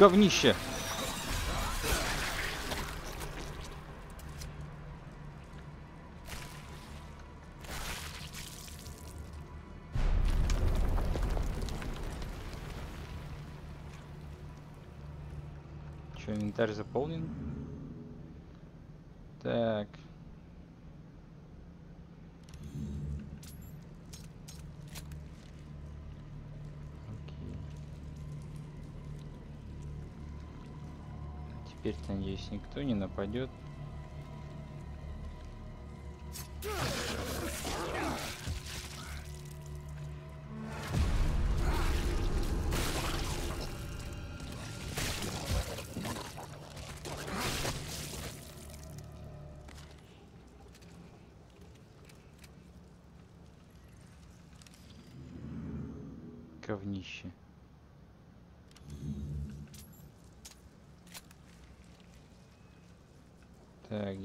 Говнище. Теперь, надеюсь, никто не нападет.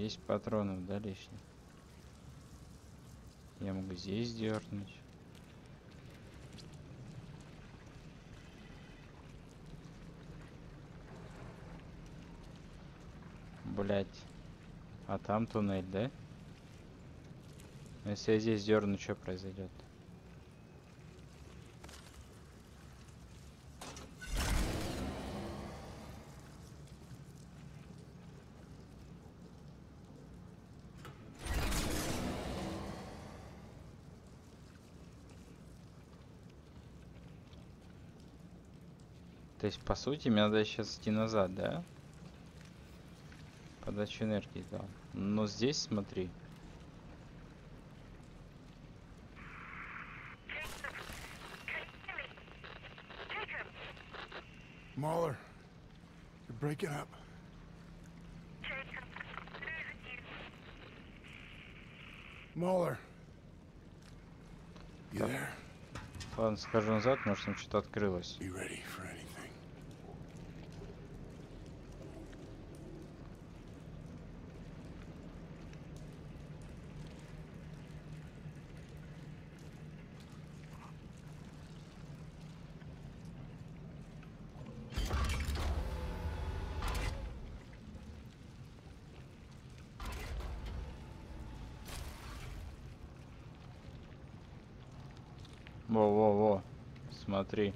10 патронов, да, лишних? Я могу здесь дернуть. Блять. А там туннель, да? Если я здесь дерну, что произойдет? Есть, по сути, мне надо сейчас идти назад, да? Подачу энергии дал. Но здесь, смотри. Mahler, you're breaking up. Mahler. You there? Ладно, скажу назад, может там что-то открылось. Be ready for anything. Смотри.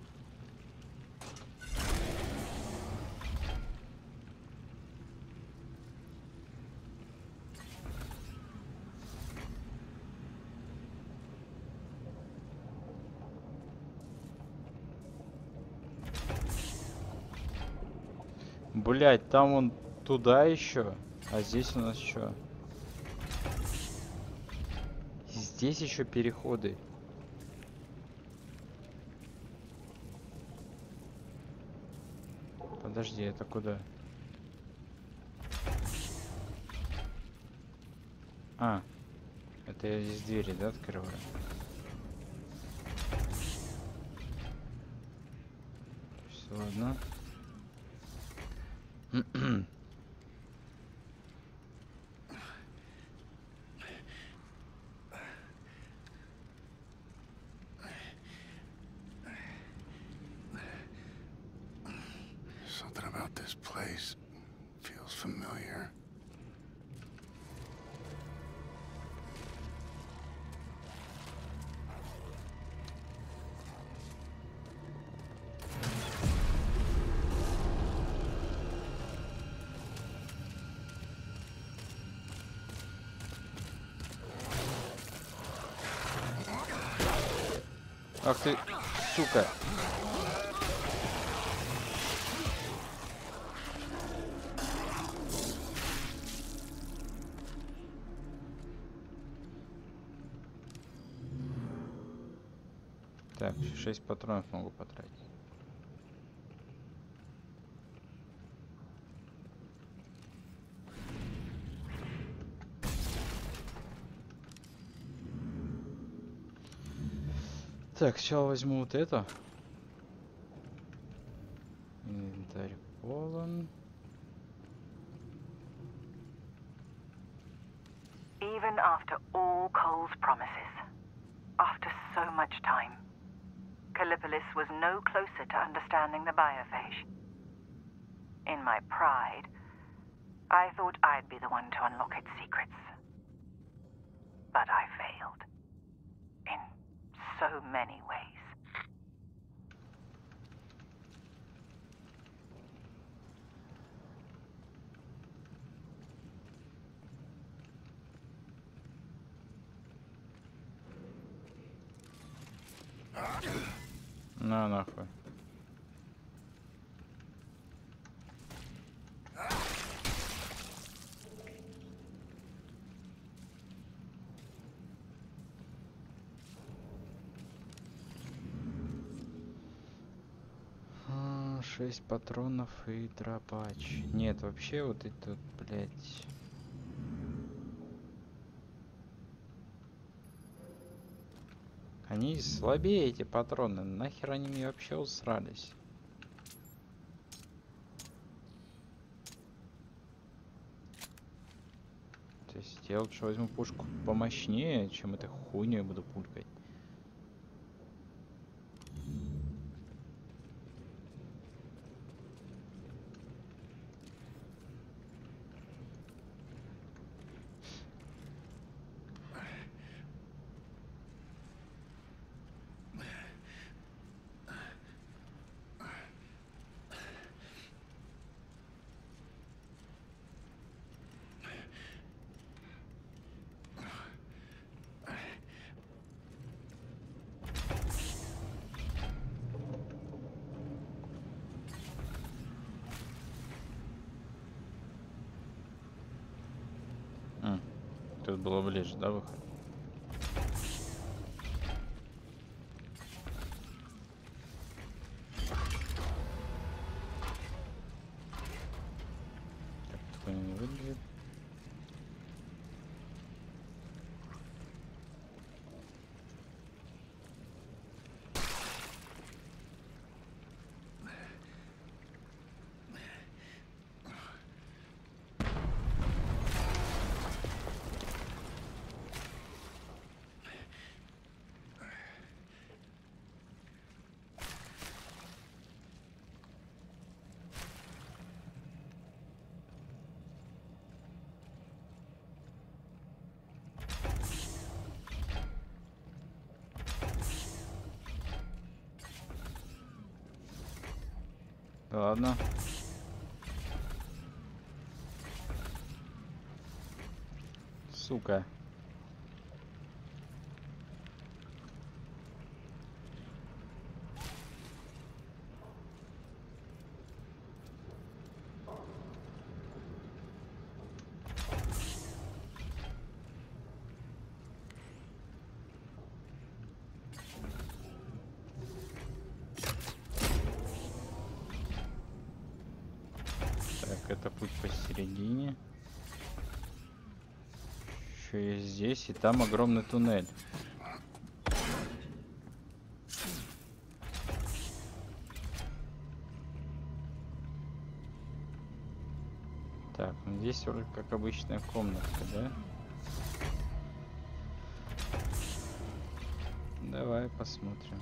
Блять, там он туда еще, а здесь у нас что? Здесь еще переходы. Подожди, это куда? А, это я здесь двери, да, открываю? Всё, ладно. Ах ты, сука. Так, 6 патронов Так, сначала возьму вот это. Инвентарь полон. Even after all Cole's promises, after so much time, Callipolis was no closer to understanding the biophage. In my pride, I thought I'd be the one to unlock its secrets. so many ways. No, no. 6 патронов и дробач. Нет, вообще вот это, блядь... Они слабее, эти патроны. Нахер они мне вообще усрались? То есть я лучше возьму пушку помощнее, чем этой хуйней буду пулькать. Тут было ближе, да, выход? Так, такой не выглядит. Ладно. Сука. Так, это путь посередине. Еще есть здесь, и там огромный туннель. Так, ну здесь вроде как обычная комнатка, да? Давай посмотрим.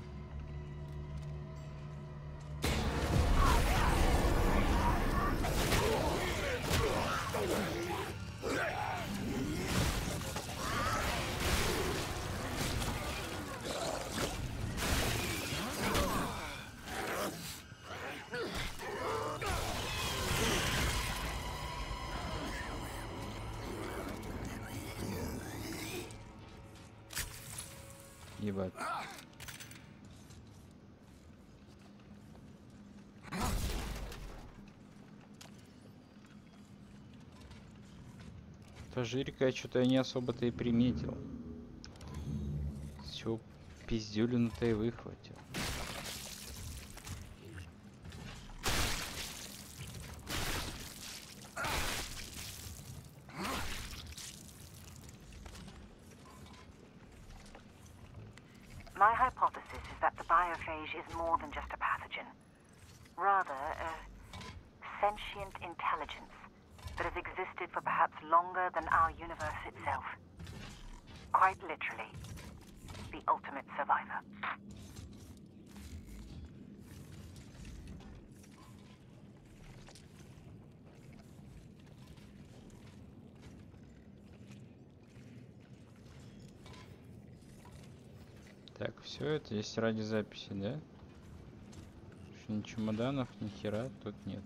Пожирка что-то я не особо-то и приметил. Все пиздюлину-то и выхватил. Так, все это есть ради записи, да? Что ни чемоданов, ни хера тут нету.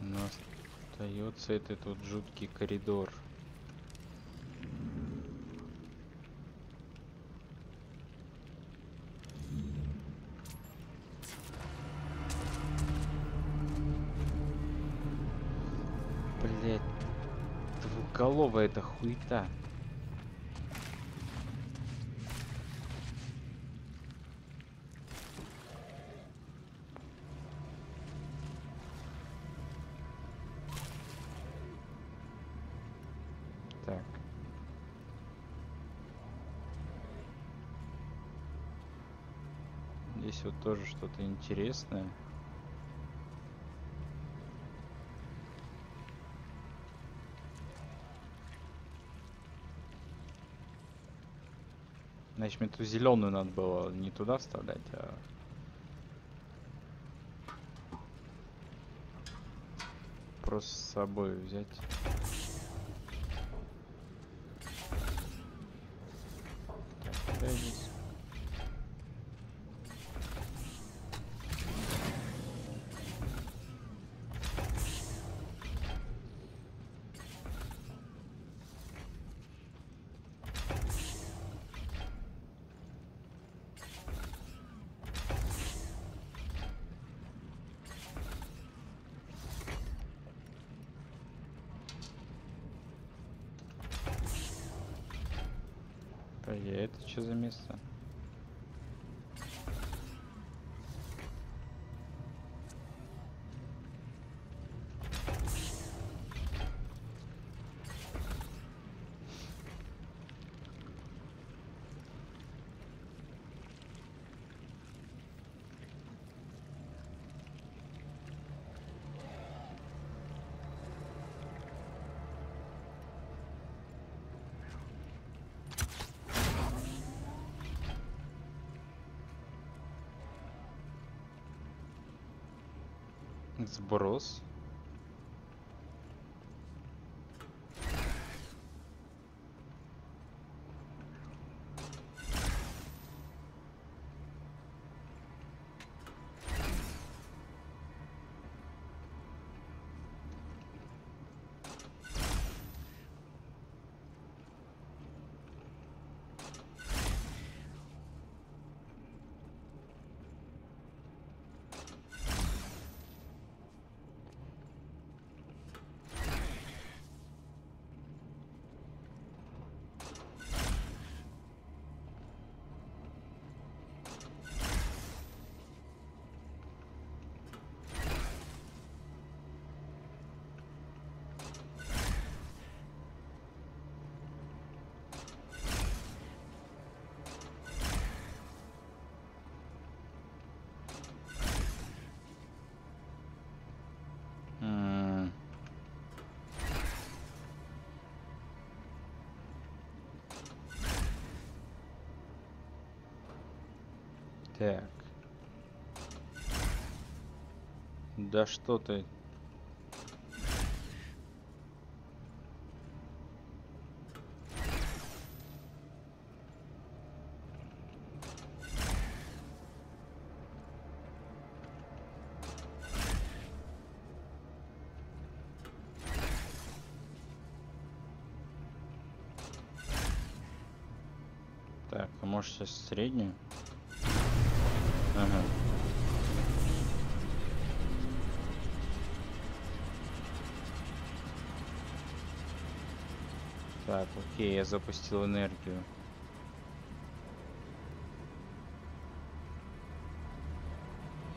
У нас остается этот вот жуткий коридор. Двухголовая эта хуета. Так. Здесь вот тоже что-то интересное. Значит, мне ту зеленую надо было не туда вставлять, а просто с собой взять. Сброс. Так. Да что ты? Так, а сейчас среднюю? Окей, я запустил энергию.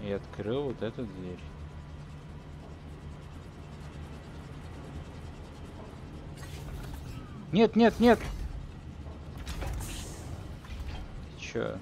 И открыл вот эту дверь. Нет, нет, нет! Чё?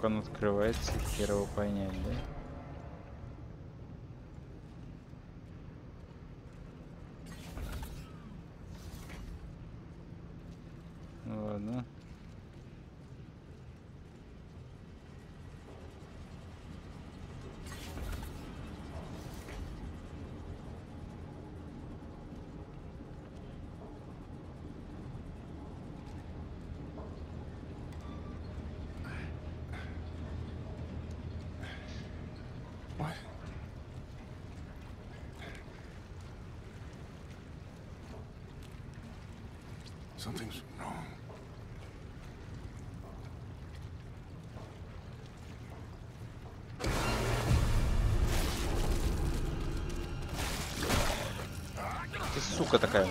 Как он открывается, хер его понять, да? Ну Ладно. What? Something's wrong. Ты сука такая.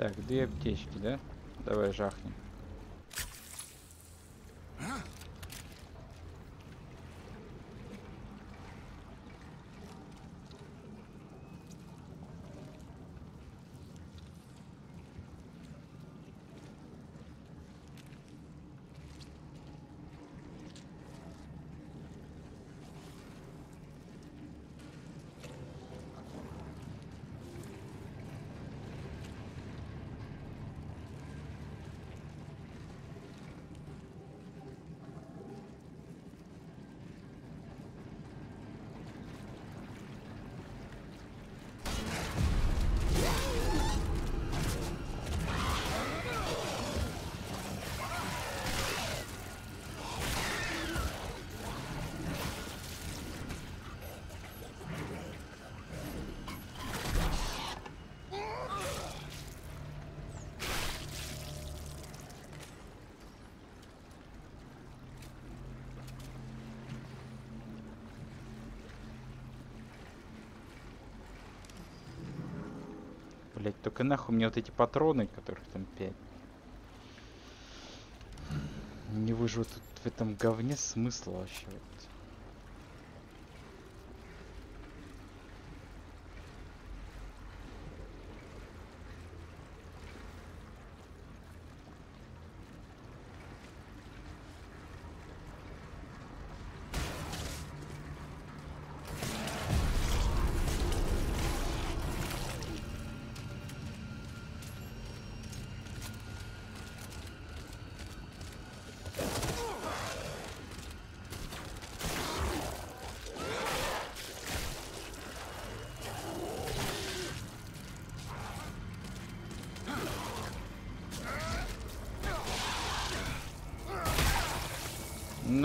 Так, две аптечки, да? Давай жахнем. Блять, только нахуй мне вот эти патроны, которых там 5. Не выживу тут в этом говне смысла вообще.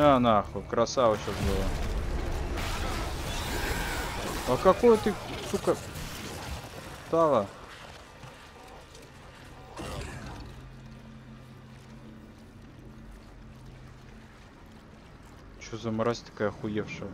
На нахуй, красава сейчас было. А какой ты, сука, стала? Чё за мразь такая охуевшая?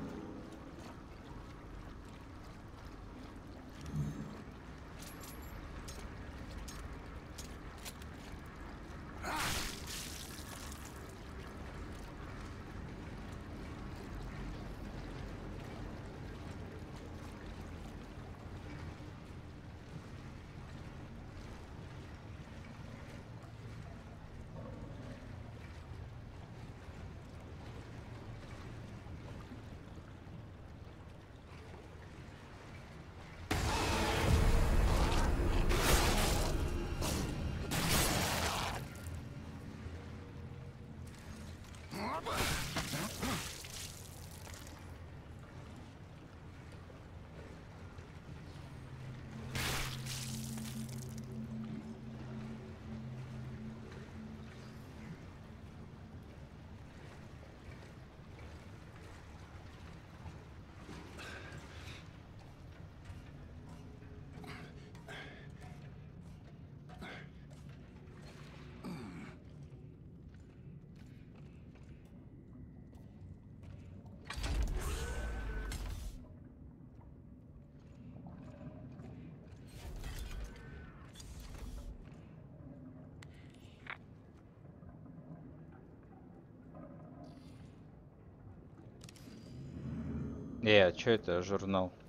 Э, а чё это журнал?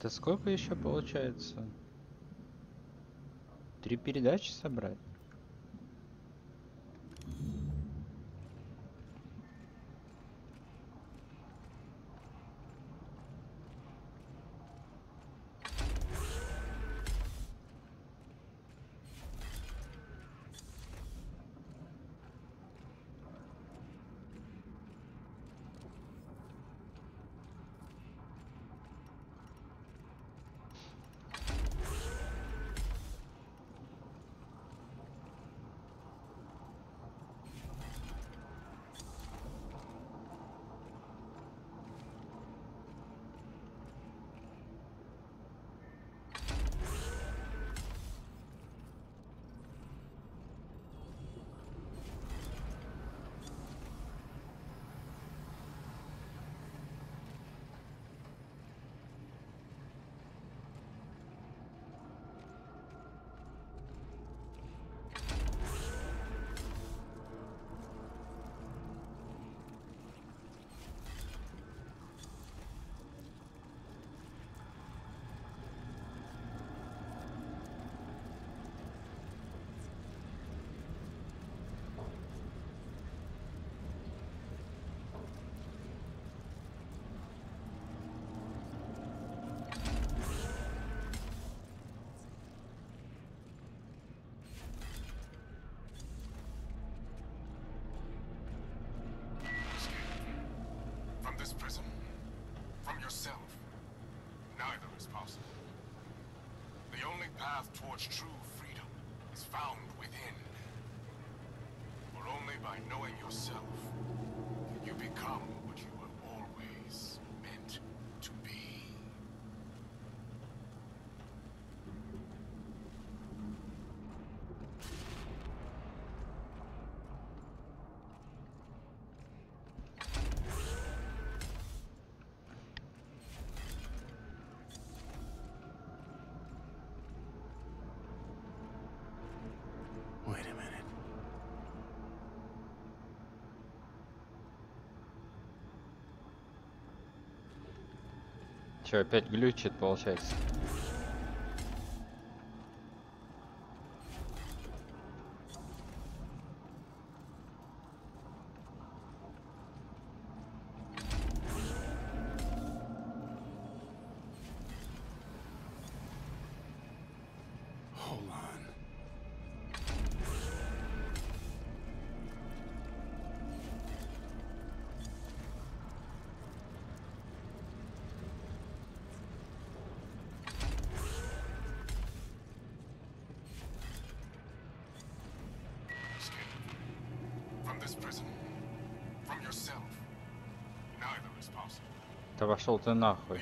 Это сколько еще получается? Три передачи собрать? Towards true freedom is found within. For only by knowing yourself can you become Че, опять глючит, получается? Пошел ты нахуй.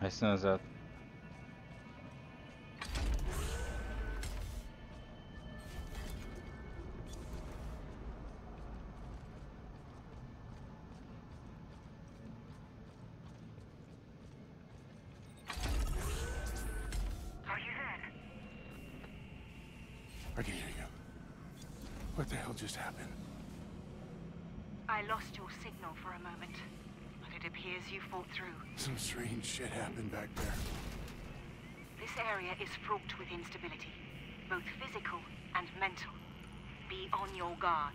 А если назад? You fought through. Some strange shit happened back there. This area is fraught with instability, both physical and mental. Be on your guard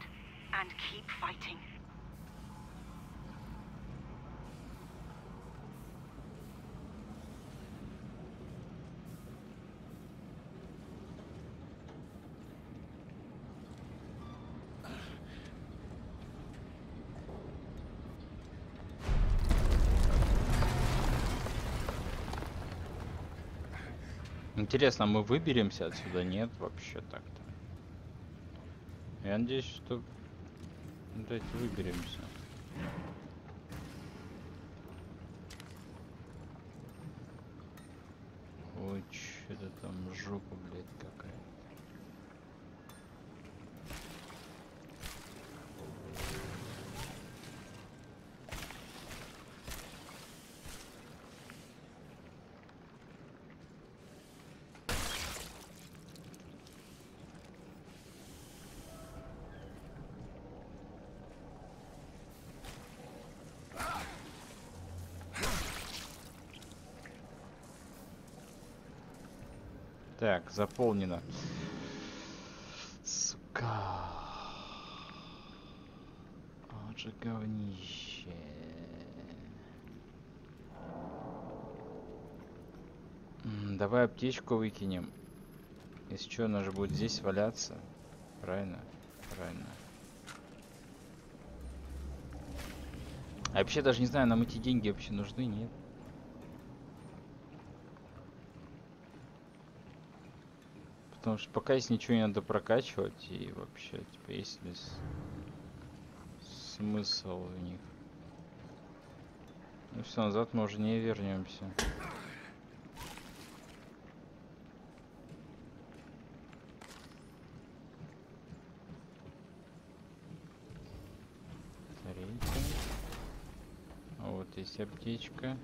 and keep fighting. Интересно, мы выберемся отсюда? Нет, вообще так-то. Я надеюсь, что блять, выберемся. Ой, что-то там жопа, блядь, какая. Так, заполнено. Сука. Вот же говнище. Давай аптечку выкинем. Если что, она же будет здесь валяться. Правильно? Правильно. А вообще даже не знаю, нам эти деньги вообще нужны, нет? Потому что пока есть ничего не надо прокачивать, и вообще, типа, есть ли смысл в них. Ну все, назад мы уже не вернемся. Батарейка. А Вот есть аптечка.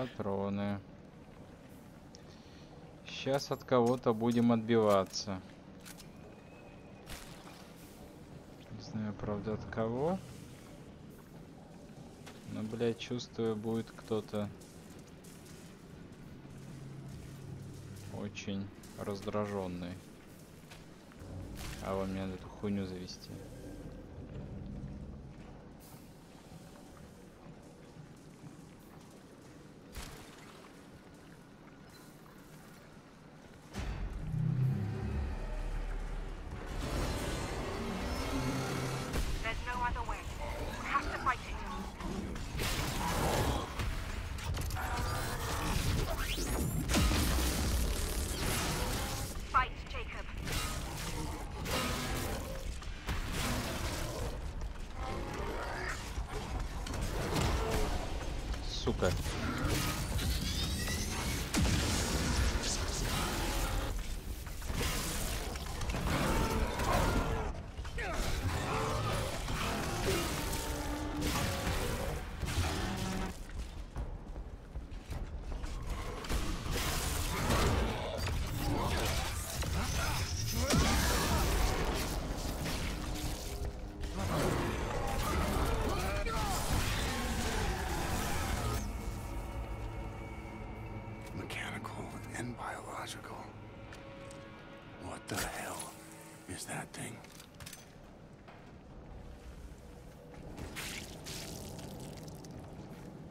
Патроны. Сейчас от кого-то будем отбиваться. Не знаю, правда, от кого. Но, блядь, чувствую, будет кто-то очень раздраженный. А вот мне эту хуйню завести.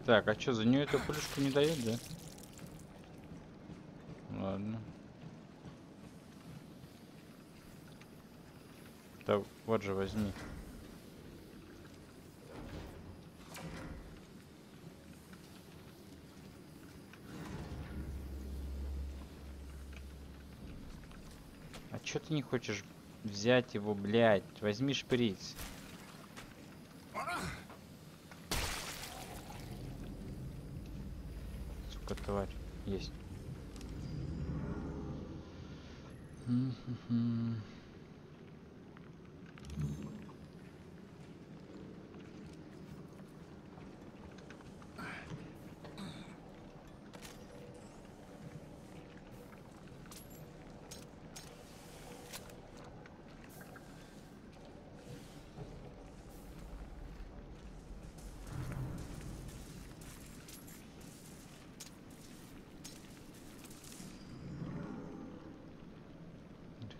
Так, а что, за нее эту пулюшку не дает, да? Ладно. Да вот же возьми. А чё ты не хочешь взять его, блядь? Возьми шприц. Сука, тварь. Есть. М-м-м.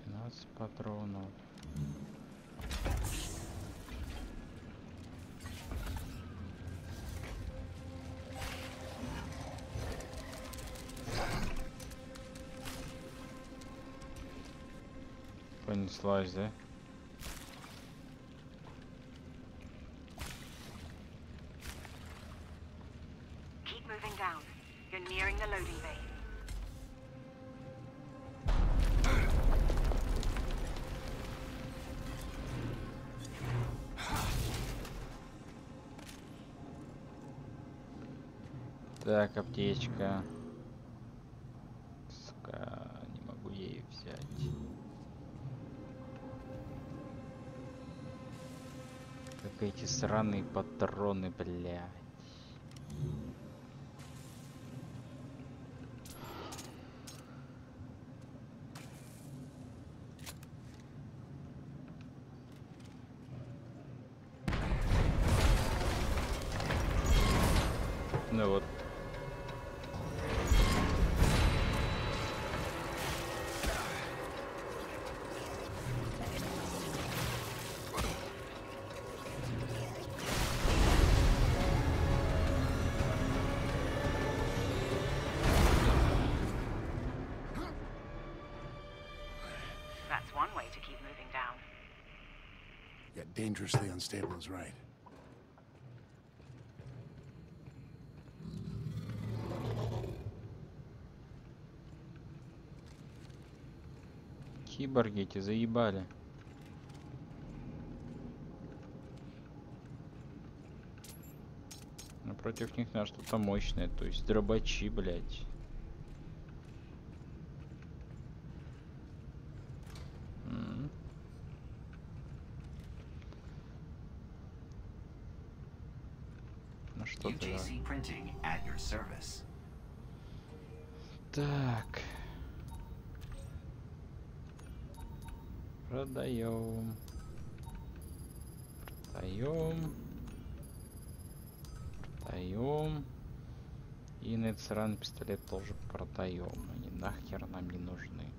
Двенадцать патронов. Понеслась, да? Так, аптечка. Сука, не могу ей взять. Как эти сраные патроны, блядь. That's one way to keep moving down. Yeah, dangerously unstable is right. Киборги эти заебали. Напротив них надо что-то мощное, то есть дробачи, блядь. М. Ну что ты? UJC Printing at your service. Так. Продаем. Продаем. Продаем. И на пистолет тоже продаем. Они нахер нам не нужны.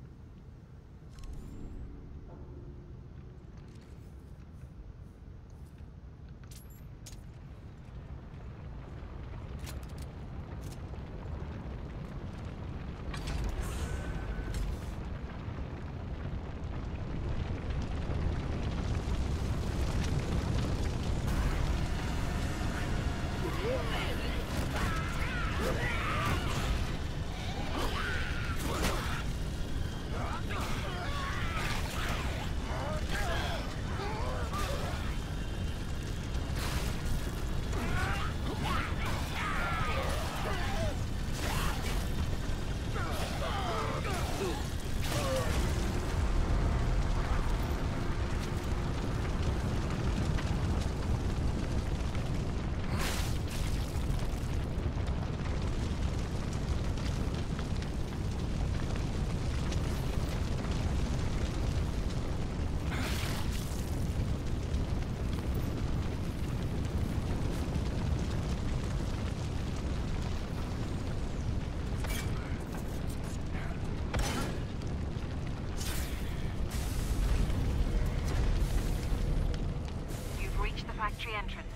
The entrance.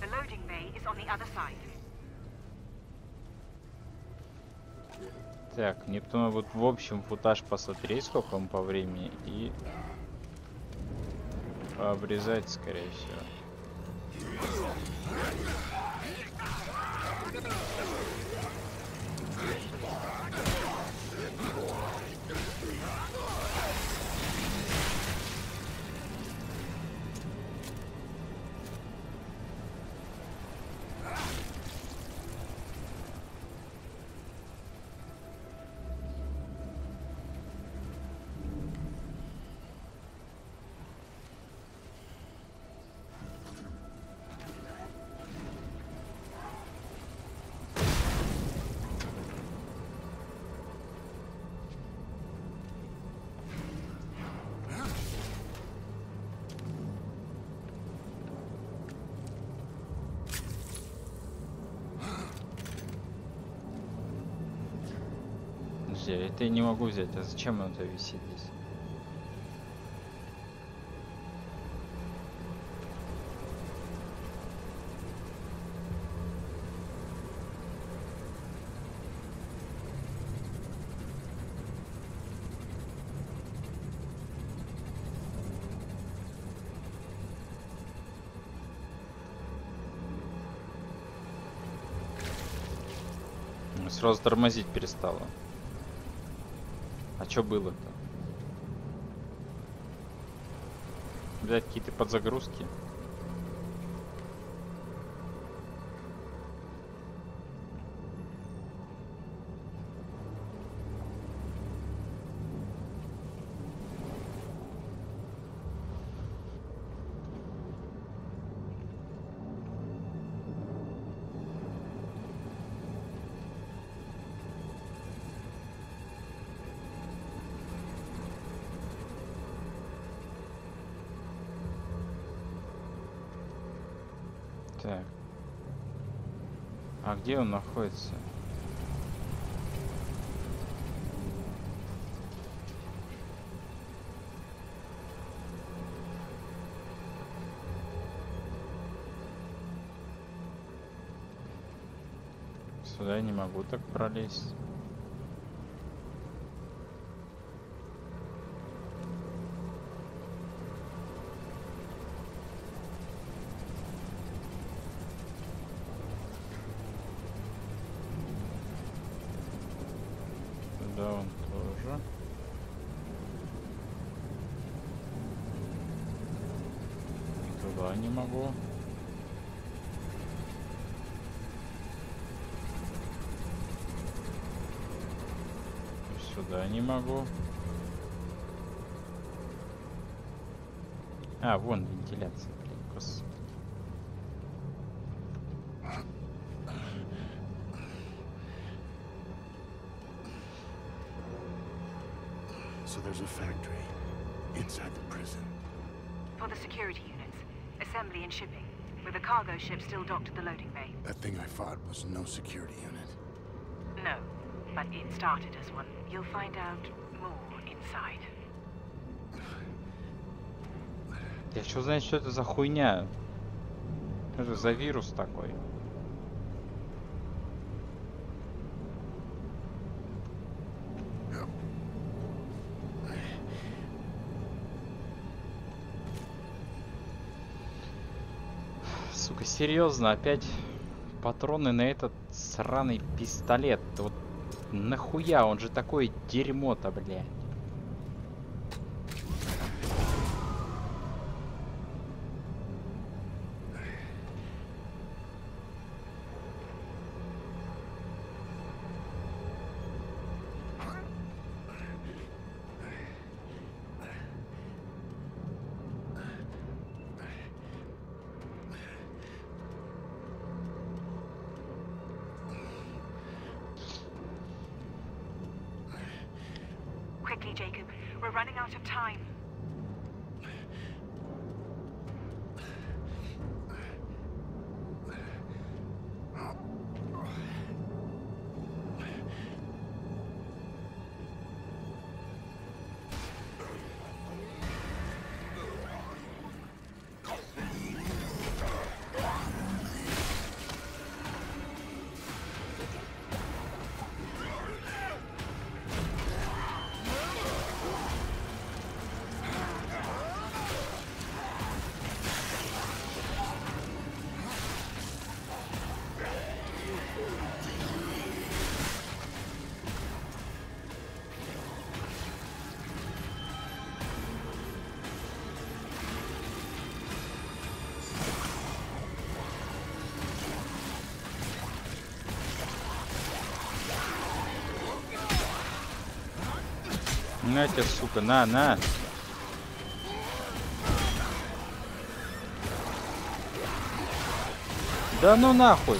The loading bay is on the other side. Так, мне потом вот в общем футаж посмотреть, сколько он по времени, и обрезать, скорее всего. это я не могу взять. А зачем он-то висит здесь? сразу тормозить перестала. Чё было-то? Блять, какие-то подзагрузки. Где он находится? Сюда я не могу так пролезть. сюда не могу. А, вон вентиляция, блин, господи. So there's a factory inside the prison. For the security units, assembly and shipping, with a cargo ship still docked at the loading bay. That thing I fought was no security unit. But it started as one. You'll find out more inside. Я что знаю, что это за хуйня? Это за вирус такой? Сука, серьезно, опять патроны на этот сраный пистолет. Вот нахуя, он же такое дерьмо-то, блядь. На тебе, сука, на, на. Да ну нахуй.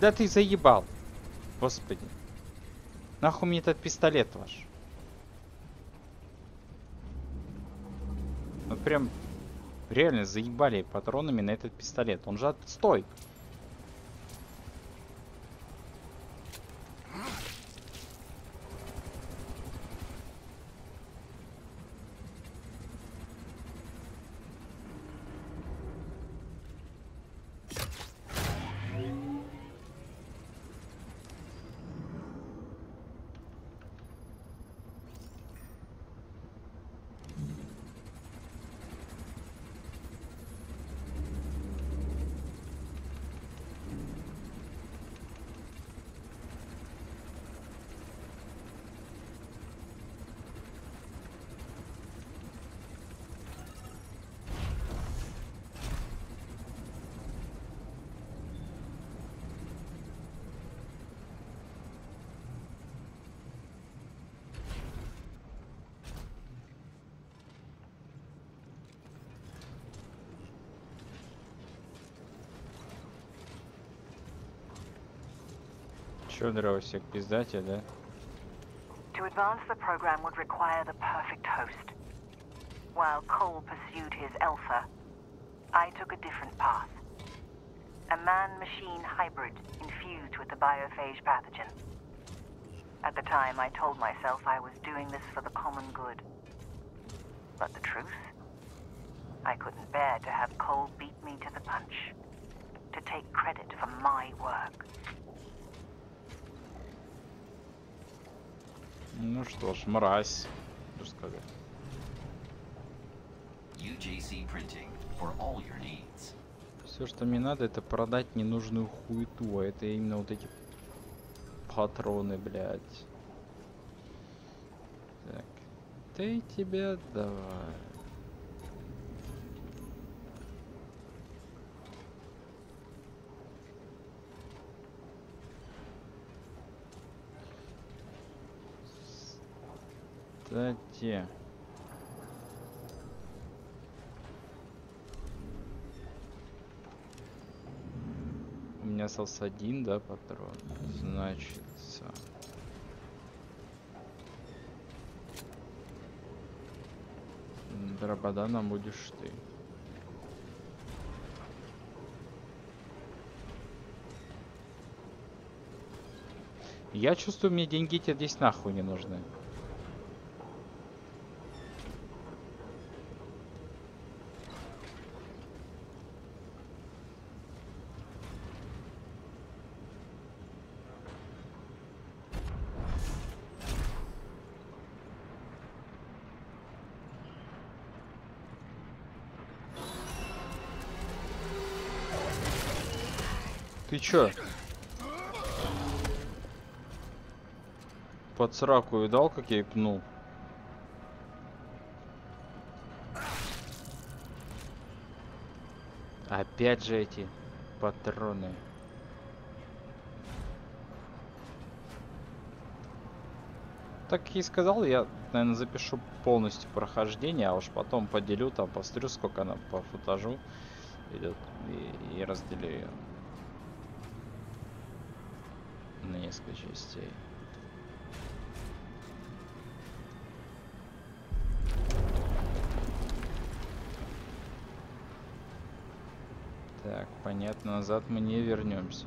Да ты заебал. Господи. Нахуй мне этот пистолет ваш? Вот прям реально заебали патронами на этот пистолет. Он же отстой. Чё, дровосек, пиздате, да? To advance the program would require the perfect host. While Cole pursued his Alpha, I took a different path. A man-machine hybrid infused with the biophage pathogen. At the time, I told myself I was doing this for the common good. But the truth? I couldn't bear to have Cole beat me to the punch. To take credit for my work. Ну что ж, мразь. Что сказать. UJC Printing for all your needs. Все, что мне надо, это продать ненужную хуету, а это именно вот эти патроны, блядь. Так. Ты тебя давай. Кстати. У меня остался один, да, патрон? Значит... Драбаданом будешь ты. Я чувствую, мне деньги тебе здесь нахуй не нужны. Чё? Под сраку видал, как я и пнул? Опять же эти патроны. Так и сказал, я, наверное, запишу полностью прохождение, а уж потом поделю, там, посмотрю, сколько она по футажу идет, и, и разделю ее на несколько частей. Так, понятно, назад мы не вернемся.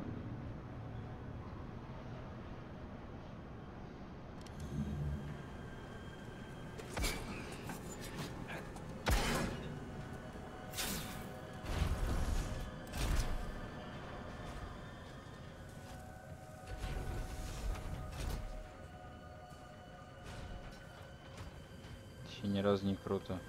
Круто.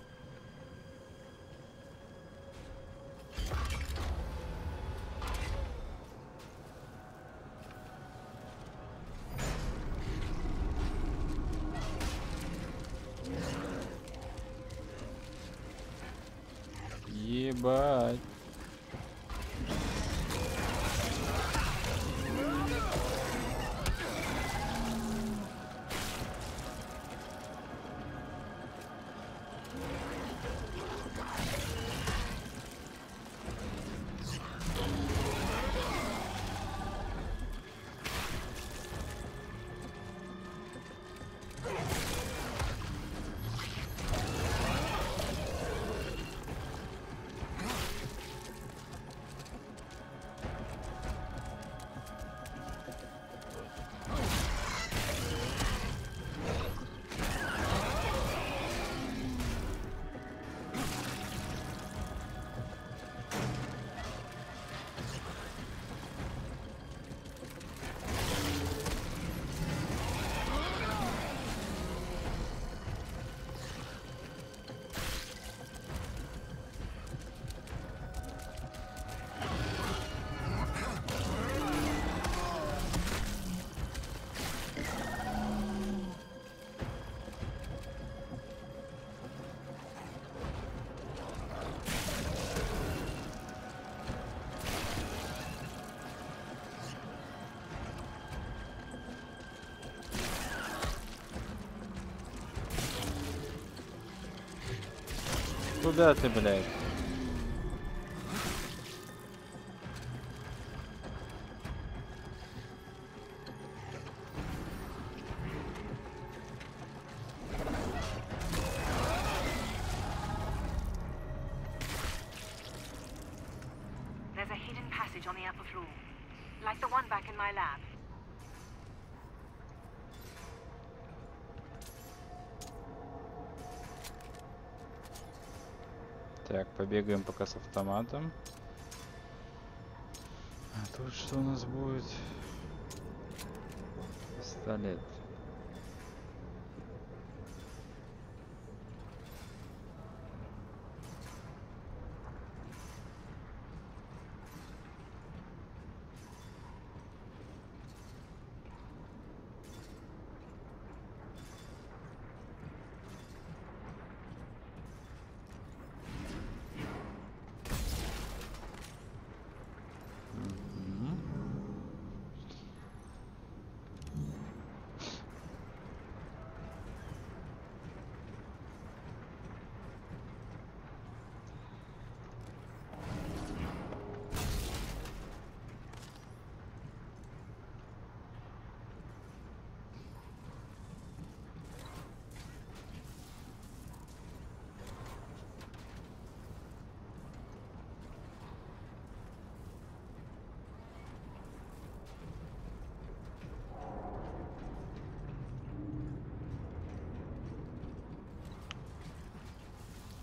Куда ты, блядь? Побегаем пока с автоматом. А тут что у нас будет? Пистолет.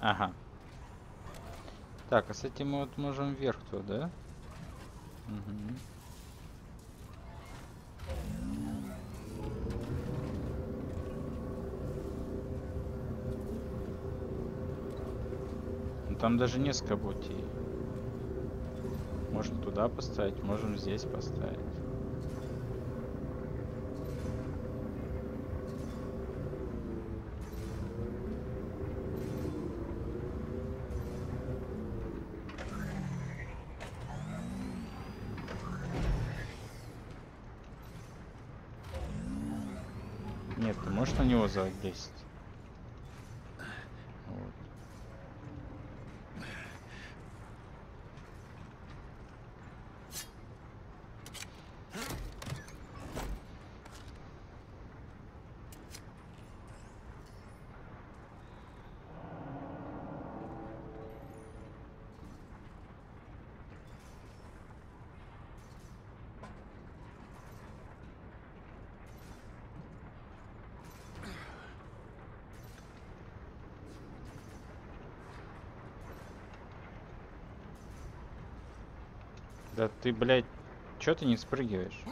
Ага. Так, а с этим мы вот можем вверх туда, да? Ну, Там даже несколько путей. Можно туда поставить, можем здесь поставить. Нет, ты можешь на Да ты, блядь, чё ты не спрыгиваешь?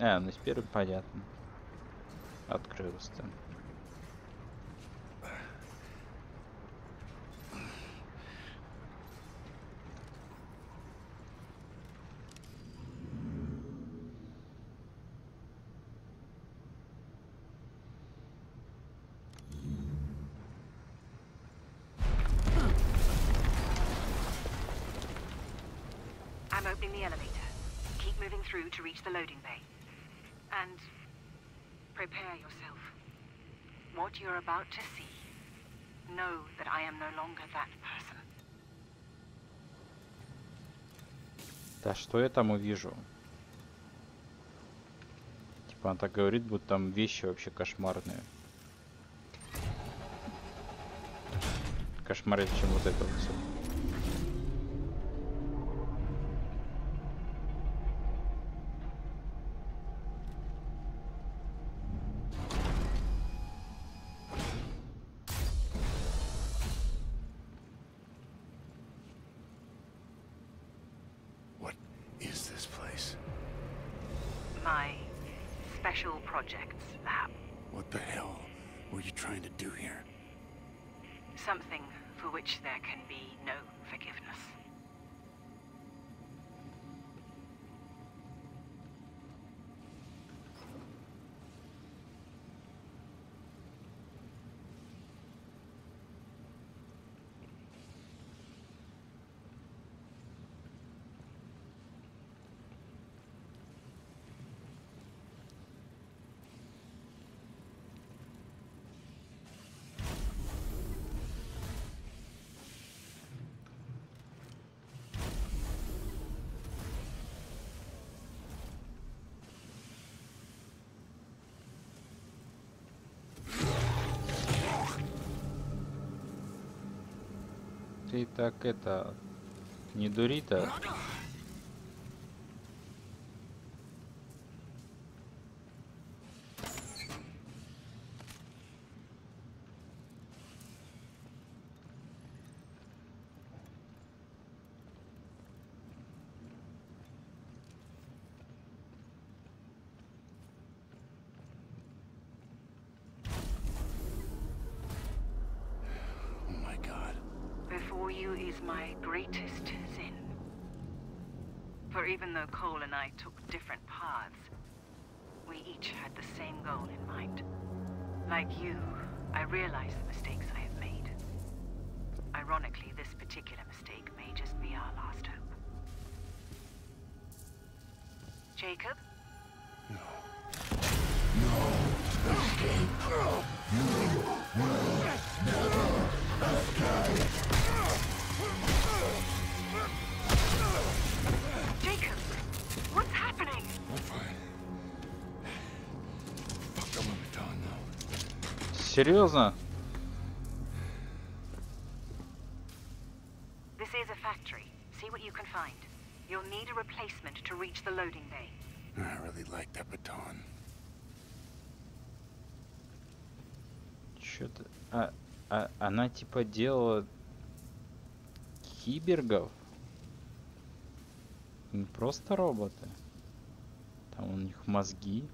А, ну теперь понятно. Открылся-то. I'm opening the elevator. Keep moving through to reach the loading bay. What you're about to see, know that I am no longer that person. Да что я там увижу? Типа она так говорит, будто там вещи вообще кошмарные. Кошмарнее, чем вот это вот все. Ты так это... Не дури-то. For even though Cole and I took different paths, we each had the same goal in mind. Like you, I realize the mistakes I have made. Ironically, this particular mistake may just be our last hope. Jacob? Baton. Что-то... А, а, она типа делала кибергов? Не просто роботы. Там у них мозги.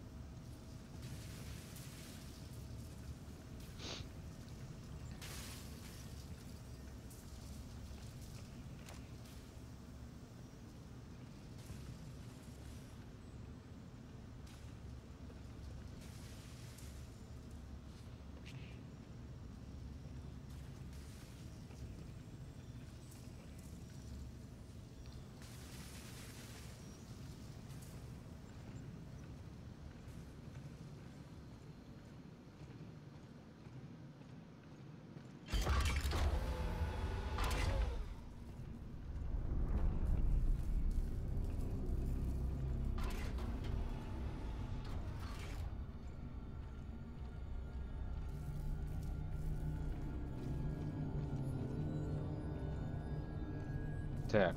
Так.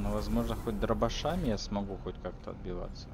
Ну, возможно, хоть дробашами я смогу хоть как-то отбиваться.